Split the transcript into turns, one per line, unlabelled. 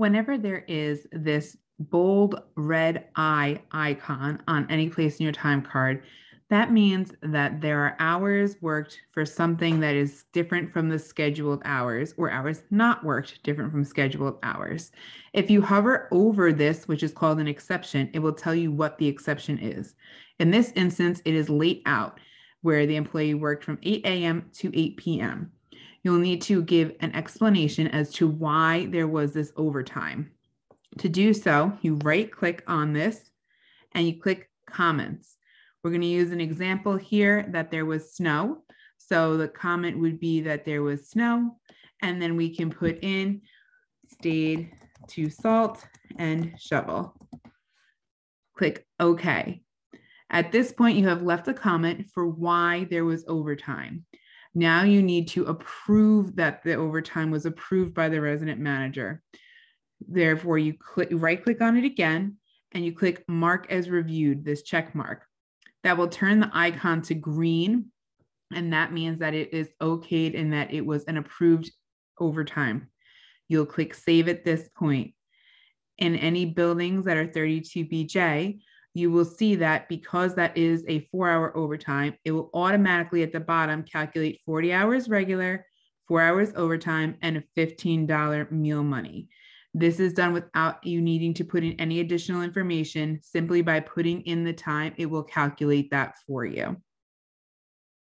Whenever there is this bold red eye icon on any place in your time card, that means that there are hours worked for something that is different from the scheduled hours or hours not worked different from scheduled hours. If you hover over this, which is called an exception, it will tell you what the exception is. In this instance, it is late out, where the employee worked from 8 a.m. to 8 p.m. You'll need to give an explanation as to why there was this overtime. To do so, you right click on this and you click comments. We're going to use an example here that there was snow. So the comment would be that there was snow, and then we can put in stayed to salt and shovel. Click OK. At this point, you have left a comment for why there was overtime. Now you need to approve that the overtime was approved by the resident manager. Therefore, you click right click on it again and you click mark as reviewed, this check mark that will turn the icon to green. And that means that it is okayed and that it was an approved overtime. You'll click save at this point. In any buildings that are 32BJ, you will see that because that is a four hour overtime, it will automatically at the bottom calculate 40 hours regular, four hours overtime, and a $15 meal money. This is done without you needing to put in any additional information. Simply by putting in the time, it will calculate that for you.